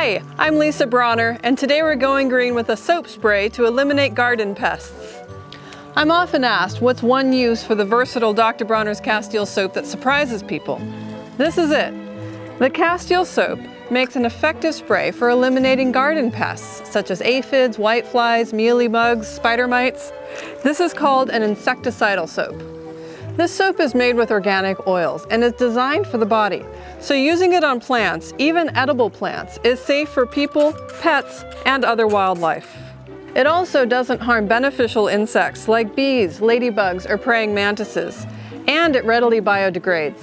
Hey, I'm Lisa Bronner, and today we're going green with a soap spray to eliminate garden pests. I'm often asked what's one use for the versatile Dr. Bronner's Castile soap that surprises people. This is it. The Castile soap makes an effective spray for eliminating garden pests such as aphids, whiteflies, mealybugs, spider mites. This is called an insecticidal soap. This soap is made with organic oils and is designed for the body. So using it on plants, even edible plants, is safe for people, pets, and other wildlife. It also doesn't harm beneficial insects like bees, ladybugs, or praying mantises, and it readily biodegrades.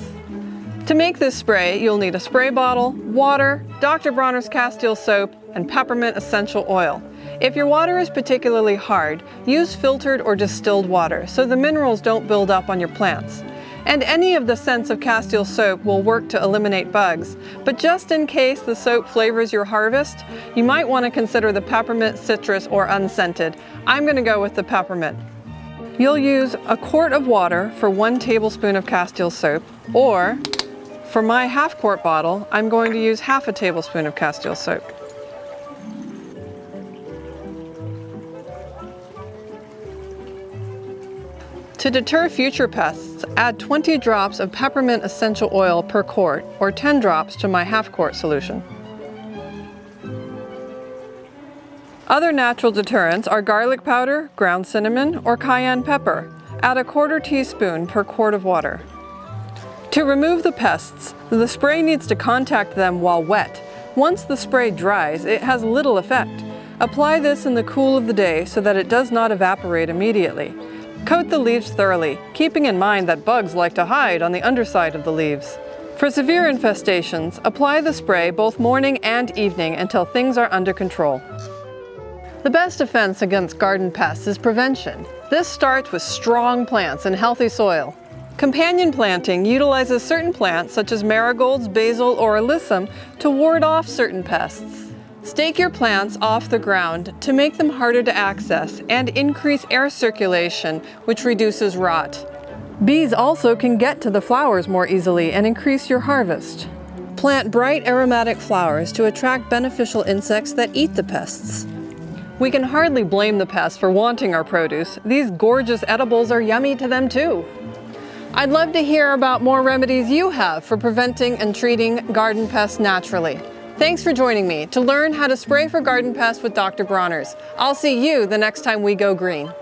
To make this spray, you'll need a spray bottle, water, Dr. Bronner's Castile soap, and peppermint essential oil. If your water is particularly hard, use filtered or distilled water so the minerals don't build up on your plants. And any of the scents of Castile soap will work to eliminate bugs, but just in case the soap flavors your harvest, you might want to consider the peppermint, citrus, or unscented. I'm going to go with the peppermint. You'll use a quart of water for one tablespoon of Castile soap, or for my half quart bottle, I'm going to use half a tablespoon of Castile soap. To deter future pests, add 20 drops of peppermint essential oil per quart or 10 drops to my half quart solution. Other natural deterrents are garlic powder, ground cinnamon, or cayenne pepper. Add a quarter teaspoon per quart of water. To remove the pests, the spray needs to contact them while wet. Once the spray dries, it has little effect. Apply this in the cool of the day so that it does not evaporate immediately. Coat the leaves thoroughly, keeping in mind that bugs like to hide on the underside of the leaves. For severe infestations, apply the spray both morning and evening until things are under control. The best defense against garden pests is prevention. This starts with strong plants and healthy soil. Companion planting utilizes certain plants such as marigolds, basil, or alyssum to ward off certain pests. Stake your plants off the ground to make them harder to access and increase air circulation, which reduces rot. Bees also can get to the flowers more easily and increase your harvest. Plant bright aromatic flowers to attract beneficial insects that eat the pests. We can hardly blame the pests for wanting our produce. These gorgeous edibles are yummy to them too. I'd love to hear about more remedies you have for preventing and treating garden pests naturally. Thanks for joining me to learn how to spray for garden pests with Dr. Bronner's. I'll see you the next time we go green.